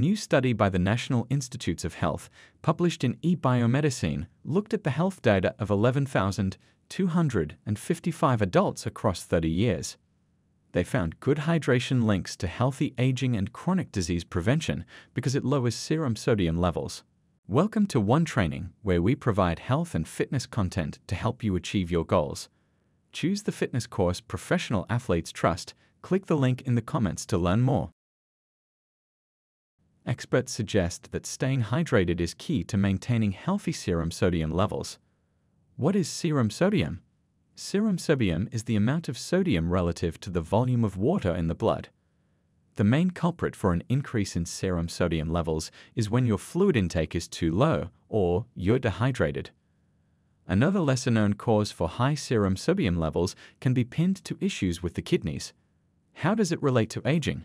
new study by the National Institutes of Health, published in eBiomedicine, looked at the health data of 11,255 adults across 30 years. They found good hydration links to healthy aging and chronic disease prevention because it lowers serum sodium levels. Welcome to One Training, where we provide health and fitness content to help you achieve your goals. Choose the fitness course Professional Athletes Trust. Click the link in the comments to learn more. Experts suggest that staying hydrated is key to maintaining healthy serum sodium levels. What is serum sodium? Serum sodium is the amount of sodium relative to the volume of water in the blood. The main culprit for an increase in serum sodium levels is when your fluid intake is too low or you're dehydrated. Another lesser known cause for high serum sodium levels can be pinned to issues with the kidneys. How does it relate to aging?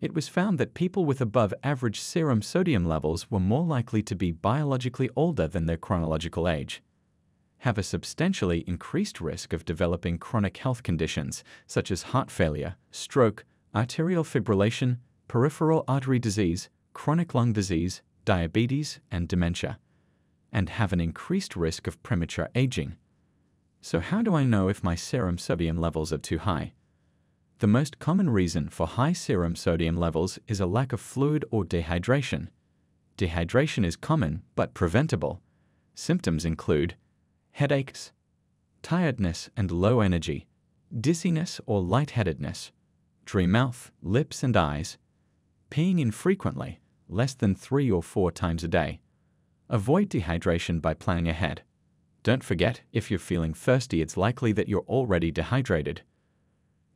It was found that people with above average serum sodium levels were more likely to be biologically older than their chronological age have a substantially increased risk of developing chronic health conditions such as heart failure, stroke, atrial fibrillation, peripheral artery disease, chronic lung disease, diabetes, and dementia, and have an increased risk of premature aging. So, how do I know if my serum sodium levels are too high? The most common reason for high serum sodium levels is a lack of fluid or dehydration. Dehydration is common but preventable. Symptoms include headaches, tiredness and low energy, dizziness or lightheadedness, dry mouth, lips and eyes, peeing infrequently, less than three or four times a day. Avoid dehydration by planning ahead. Don't forget, if you're feeling thirsty, it's likely that you're already dehydrated.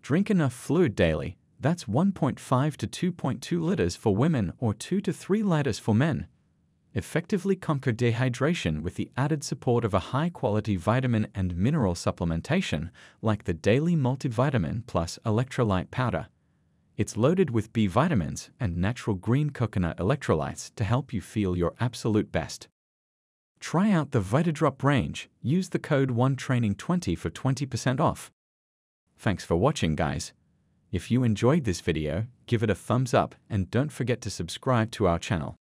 Drink enough fluid daily. That's 1.5 to 2.2 liters for women or 2 to 3 liters for men effectively conquer dehydration with the added support of a high quality vitamin and mineral supplementation like the Daily Multivitamin Plus Electrolyte Powder. It's loaded with B vitamins and natural green coconut electrolytes to help you feel your absolute best. Try out the VitaDrop range. Use the code 1Training20 for 20% off. Thanks for watching, guys. If you enjoyed this video, give it a thumbs up and don't forget to subscribe to our channel.